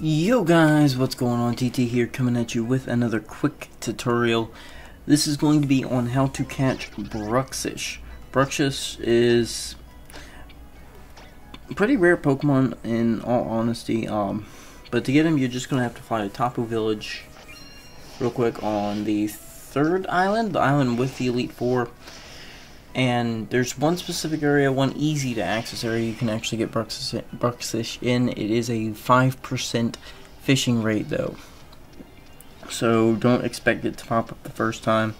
Yo guys, what's going on? TT here coming at you with another quick tutorial. This is going to be on how to catch Bruxish. Bruxish is pretty rare Pokemon in all honesty. Um, but to get him, you're just going to have to fly to Tapu Village real quick on the third island, the island with the Elite Four. And there's one specific area, one easy to access area you can actually get Bruxish in. It is a 5% fishing rate though. So don't expect it to pop up the first time.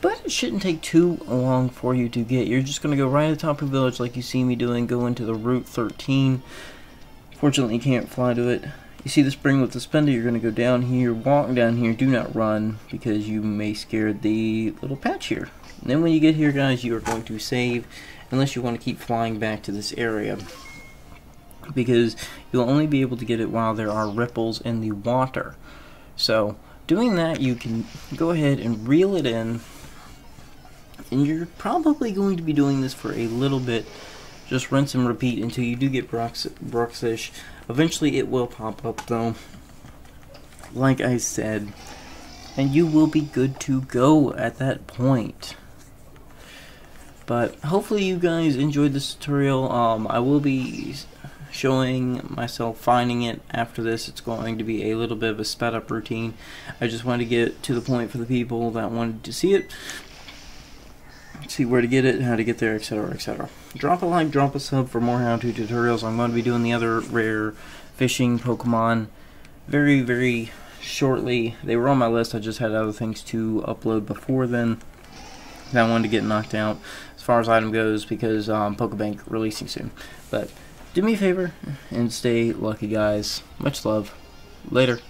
But it shouldn't take too long for you to get. You're just going to go right at the top of the village like you see me doing. Go into the Route 13. Fortunately, you can't fly to it. You see the spring with the spindle, you're going to go down here, walk down here, do not run because you may scare the little patch here. And then when you get here, guys, you are going to save, unless you want to keep flying back to this area. Because you'll only be able to get it while there are ripples in the water. So, doing that, you can go ahead and reel it in. And you're probably going to be doing this for a little bit. Just rinse and repeat until you do get Bruxish. Eventually it will pop up though. Like I said. And you will be good to go at that point. But hopefully you guys enjoyed this tutorial. Um, I will be showing myself finding it after this. It's going to be a little bit of a sped up routine. I just wanted to get to the point for the people that wanted to see it. See where to get it, how to get there, etc, etc. Drop a like, drop a sub for more how-to tutorials. I'm going to be doing the other rare fishing Pokemon very, very shortly. They were on my list. I just had other things to upload before then that I wanted to get knocked out as far as item goes because um, Pokebank releasing soon. But do me a favor and stay lucky, guys. Much love. Later.